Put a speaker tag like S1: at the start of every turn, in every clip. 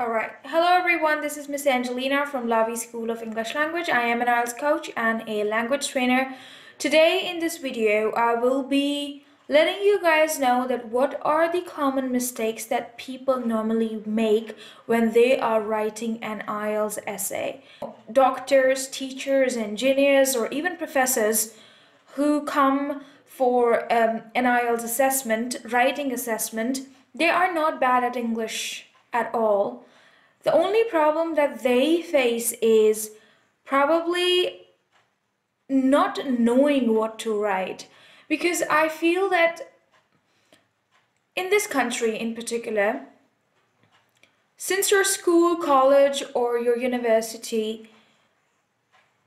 S1: Alright, hello everyone, this is Miss Angelina from Lavi School of English Language. I am an IELTS coach and a language trainer. Today in this video, I will be letting you guys know that what are the common mistakes that people normally make when they are writing an IELTS essay. Doctors, teachers, engineers, or even professors who come for um, an IELTS assessment, writing assessment, they are not bad at English at all. The only problem that they face is probably not knowing what to write. Because I feel that in this country in particular, since your school, college, or your university,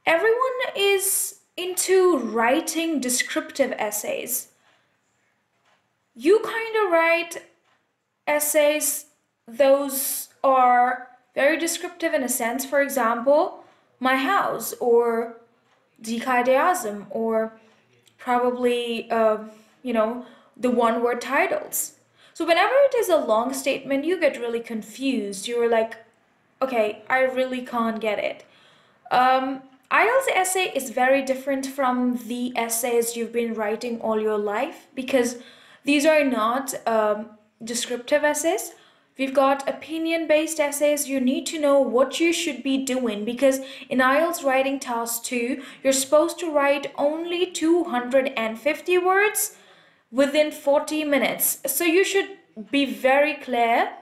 S1: everyone is into writing descriptive essays. You kind of write essays, those are very descriptive in a sense. For example, my house or Die or probably, uh, you know, the one word titles. So whenever it is a long statement, you get really confused. You're like, okay, I really can't get it. Um, IELTS essay is very different from the essays you've been writing all your life because these are not um, descriptive essays. We've got opinion based essays. You need to know what you should be doing because in IELTS writing task 2, you're supposed to write only 250 words within 40 minutes. So you should be very clear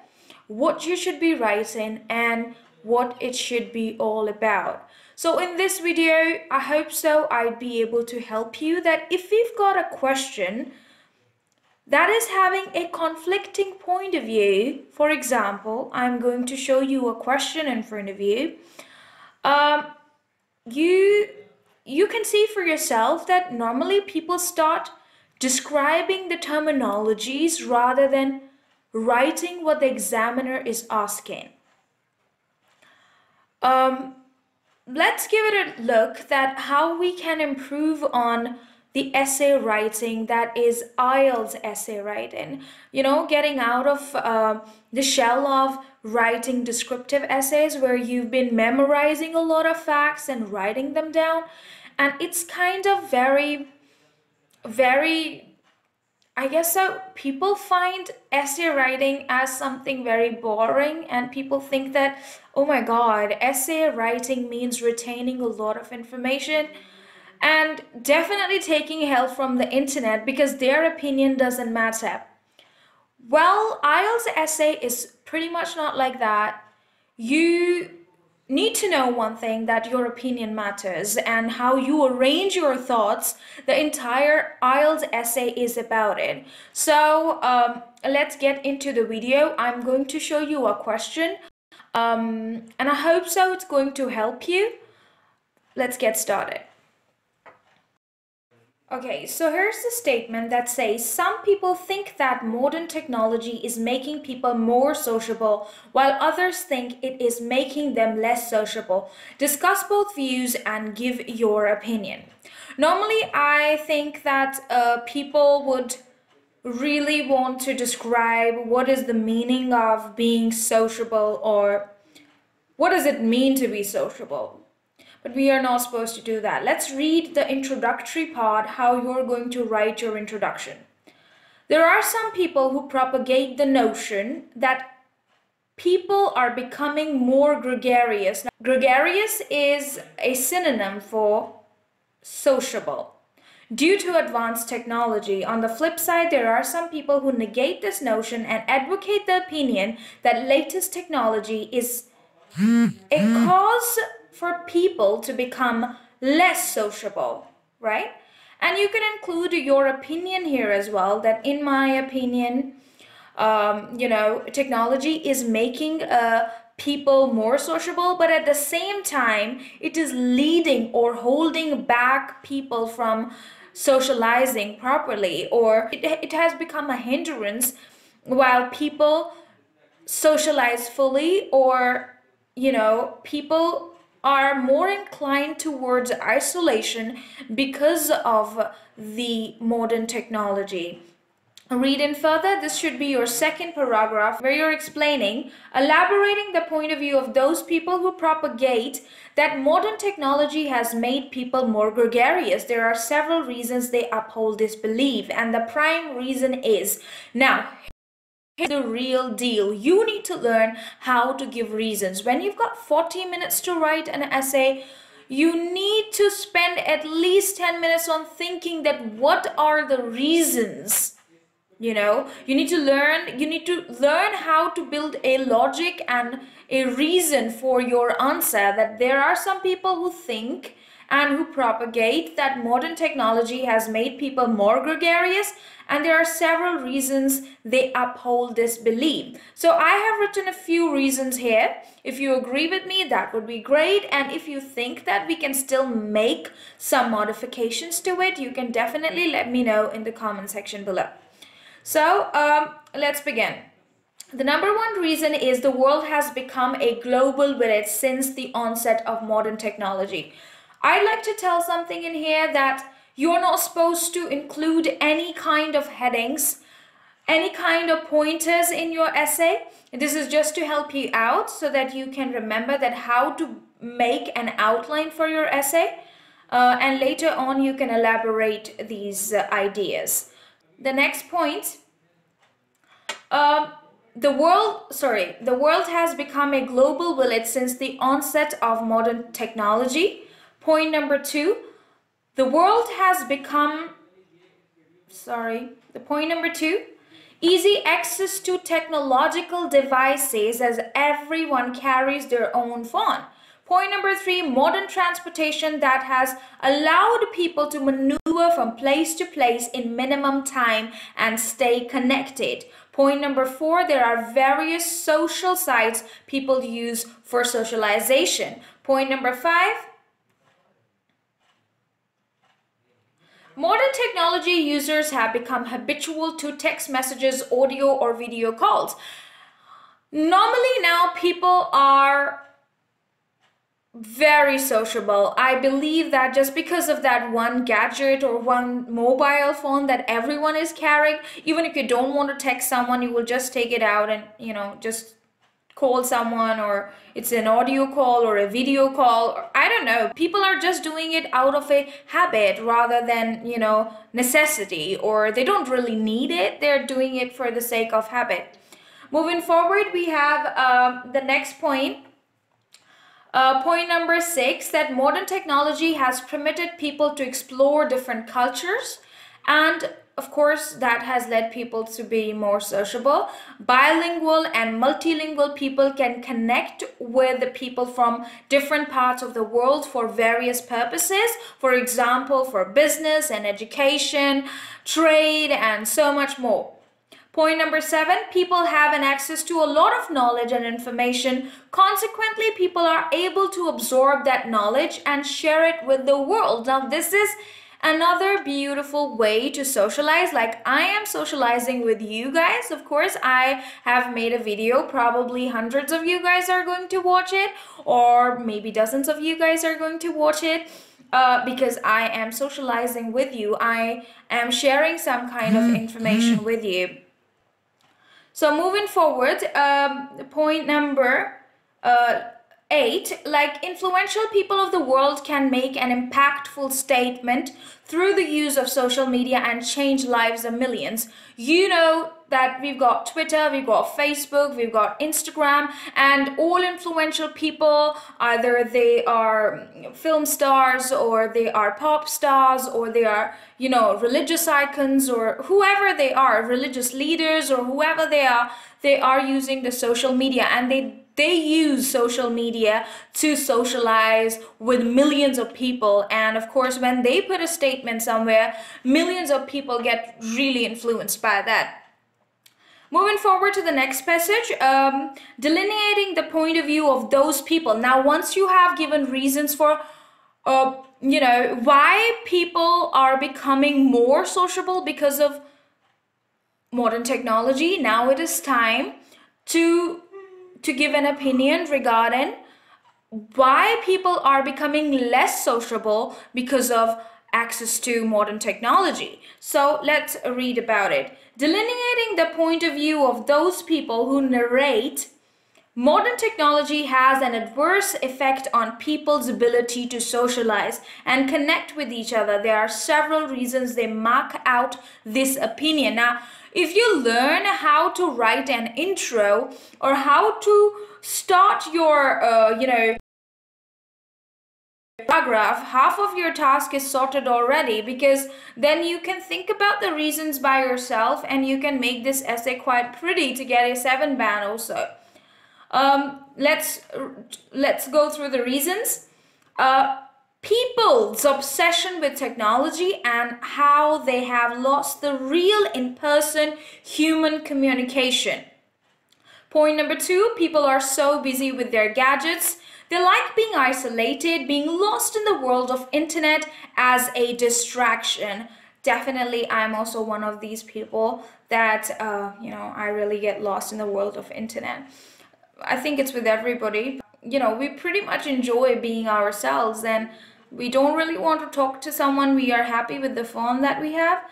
S1: what you should be writing and what it should be all about. So in this video, I hope so I'd be able to help you that if you've got a question that is having a conflicting point of view. For example, I'm going to show you a question in front of you. Um, you you can see for yourself that normally people start describing the terminologies rather than writing what the examiner is asking. Um, let's give it a look that how we can improve on the essay writing that is IELTS essay writing. You know, getting out of uh, the shell of writing descriptive essays where you've been memorizing a lot of facts and writing them down. And it's kind of very, very I guess so. People find essay writing as something very boring, and people think that, oh my god, essay writing means retaining a lot of information and definitely taking help from the internet because their opinion doesn't matter. Well, IELTS essay is pretty much not like that. You need to know one thing that your opinion matters and how you arrange your thoughts. The entire IELTS essay is about it. So um, let's get into the video. I'm going to show you a question um, and I hope so it's going to help you. Let's get started. Okay, so here's the statement that says some people think that modern technology is making people more sociable, while others think it is making them less sociable. Discuss both views and give your opinion. Normally, I think that uh, people would really want to describe what is the meaning of being sociable or what does it mean to be sociable but we are not supposed to do that. Let's read the introductory part, how you're going to write your introduction. There are some people who propagate the notion that people are becoming more gregarious. Now, gregarious is a synonym for sociable. Due to advanced technology, on the flip side, there are some people who negate this notion and advocate the opinion that latest technology is a cause for people to become less sociable, right? And you can include your opinion here as well, that in my opinion, um, you know, technology is making uh, people more sociable, but at the same time, it is leading or holding back people from socializing properly, or it, it has become a hindrance while people socialize fully, or, you know, people are more inclined towards isolation because of the modern technology. read in further, this should be your second paragraph where you're explaining, elaborating the point of view of those people who propagate that modern technology has made people more gregarious. There are several reasons they uphold this belief and the prime reason is, now, the real deal. You need to learn how to give reasons. When you've got 40 minutes to write an essay, you need to spend at least 10 minutes on thinking that what are the reasons you know you need to learn you need to learn how to build a logic and a reason for your answer that there are some people who think and who propagate that modern technology has made people more gregarious and there are several reasons they uphold this belief. So I have written a few reasons here. If you agree with me, that would be great. And if you think that we can still make some modifications to it, you can definitely let me know in the comment section below. So um, let's begin. The number one reason is the world has become a global village since the onset of modern technology. I'd like to tell something in here that you're not supposed to include any kind of headings, any kind of pointers in your essay. This is just to help you out so that you can remember that how to make an outline for your essay. Uh, and later on you can elaborate these uh, ideas the next point um, the world sorry the world has become a global village since the onset of modern technology point number two the world has become sorry the point number two easy access to technological devices as everyone carries their own phone Point number three, modern transportation that has allowed people to maneuver from place to place in minimum time and stay connected. Point number four, there are various social sites people use for socialization. Point number five, Modern technology users have become habitual to text messages, audio or video calls. Normally now people are very sociable. I believe that just because of that one gadget or one mobile phone that everyone is carrying, even if you don't want to text someone, you will just take it out and, you know, just call someone or it's an audio call or a video call or I don't know. People are just doing it out of a habit rather than, you know, necessity or they don't really need it. They're doing it for the sake of habit. Moving forward, we have um, the next point uh, point number six, that modern technology has permitted people to explore different cultures and of course that has led people to be more sociable bilingual and multilingual people can connect with the people from different parts of the world for various purposes for example for business and education trade and so much more Point number seven, people have an access to a lot of knowledge and information. Consequently, people are able to absorb that knowledge and share it with the world. Now, this is another beautiful way to socialize like i am socializing with you guys. Of course i have made a video. Probably hundreds of you guys are going to watch it or maybe dozens of you guys are going to watch it. Uh, because i am socializing with you. I am sharing some kind of information with you. So moving forward, um, point number uh, eight, like influential people of the world can make an impactful statement through the use of social media and change lives of millions. You know that we've got Twitter, we've got Facebook, we've got Instagram, and all influential people, either they are film stars or they are pop stars or they are, you know, religious icons or whoever they are, religious leaders or whoever they are, they are using the social media and they they use social media to socialize with millions of people and of course when they put a statement somewhere millions of people get really influenced by that Moving forward to the next passage, um, delineating the point of view of those people. Now, once you have given reasons for, uh, you know, why people are becoming more sociable because of modern technology, now it is time to to give an opinion regarding why people are becoming less sociable because of access to modern technology. So let's read about it. Delineating the point of view of those people who narrate Modern technology has an adverse effect on people's ability to socialize and connect with each other. There are several reasons they mark out this opinion. Now, if you learn how to write an intro or how to start your, uh, you know, paragraph, half of your task is sorted already because then you can think about the reasons by yourself and you can make this essay quite pretty to get a 7 band also. Um, let's let's go through the reasons. Uh, people's obsession with technology and how they have lost the real in-person human communication. Point number two, people are so busy with their gadgets. They like being isolated, being lost in the world of internet as a distraction. Definitely, I'm also one of these people that, uh, you know, I really get lost in the world of internet. I think it's with everybody. You know, we pretty much enjoy being ourselves and we don't really want to talk to someone. We are happy with the phone that we have.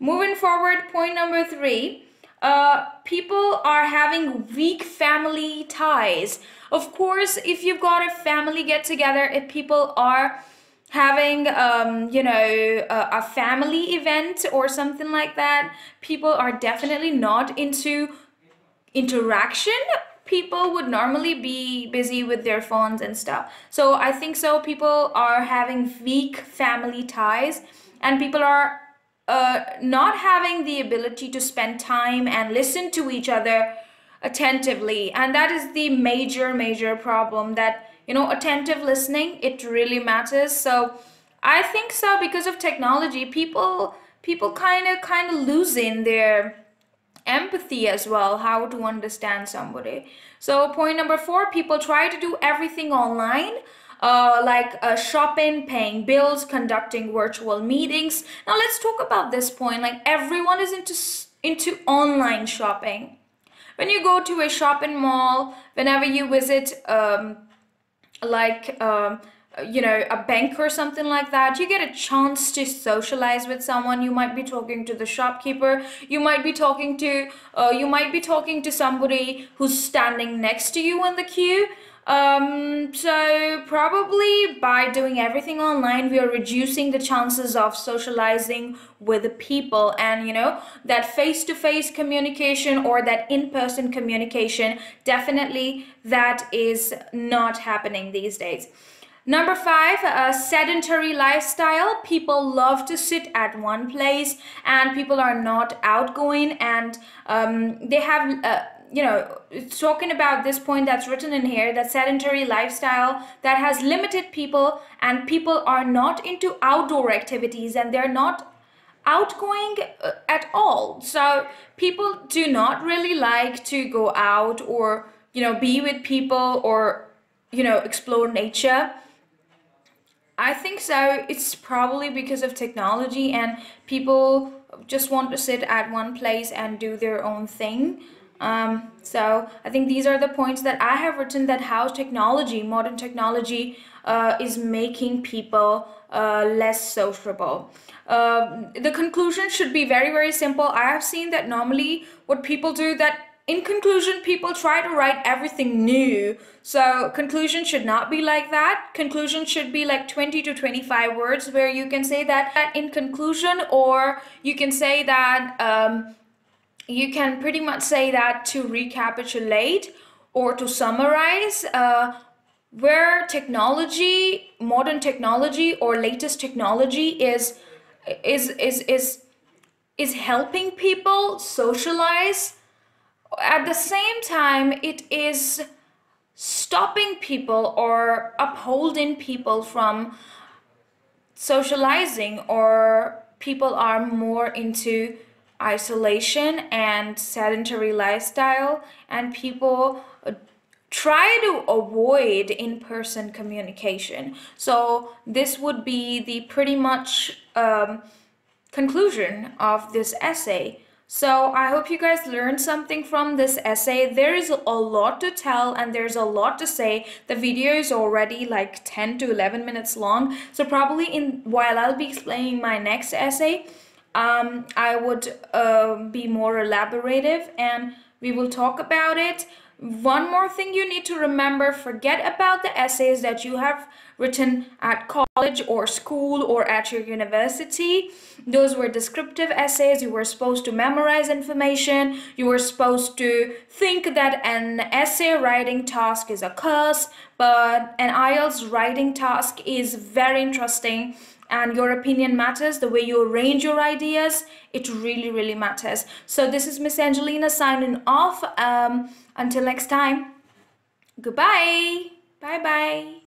S1: Moving forward, point number three. Uh, people are having weak family ties. Of course, if you've got a family get together, if people are having um, you know a, a, family event or something like that people are definitely not into interaction people would normally be busy with their phones and stuff. So I think so. People are having weak family ties and people are uh, not having the ability to spend time and listen to each other attentively. And that is the major major problem that you know attentive listening it really matters. So i think so because of technology people people kind of kind of losing their empathy as well, how to understand somebody. So point number four, people try to do everything online. Uh, like uh, shopping, paying bills, conducting virtual meetings. Now let's talk about this point. Like everyone is into into online shopping. When you go to a shopping mall, whenever you visit, um, like um, you know a bank or something like that you get a chance to socialize with someone. You might be talking to the shopkeeper. You might be talking to uh, you might be talking to somebody who's standing next to you in the queue. Um, so probably by doing everything online we are reducing the chances of socializing with the people. And you know that face-to-face -face communication or that in-person communication definitely that is not happening these days Number five, a sedentary lifestyle. People love to sit at one place and people are not outgoing and um, they have, uh, you know, talking about this point that's written in here, that sedentary lifestyle that has limited people and people are not into outdoor activities and they're not outgoing uh, at all. So people do not really like to go out or, you know, be with people or, you know, explore nature I think so. It's probably because of technology and people just want to sit at one place and do their own thing. Um, so I think these are the points that I have written that how technology, modern technology, uh, is making people uh, less sociable. Uh, the conclusion should be very, very simple. I have seen that normally what people do that in conclusion, people try to write everything new. So conclusion should not be like that. Conclusion should be like 20 to 25 words where you can say that in conclusion or you can say that um, you can pretty much say that to recapitulate or to summarize uh, where technology, modern technology or latest technology is is is is is helping people socialize at the same time it is stopping people or upholding people from socializing or people are more into isolation and sedentary lifestyle and people try to avoid in-person communication. So this would be the pretty much um, conclusion of this essay So I hope you guys learned something from this essay. There is a lot to tell and there's a lot to say. The video is already like 10 to 11 minutes long. So probably in while I'll be explaining my next essay, um, I would uh, be more elaborative and we will talk about it. One more thing you need to remember, forget about the essays that you have written at college or school or at your university. Those were descriptive essays. You were supposed to memorize information. You were supposed to think that an essay writing task is a curse, but an IELTS writing task is very interesting and your opinion matters the way you arrange your ideas it really really matters. So this is miss angelina signing off. Um, until next time goodbye. Bye bye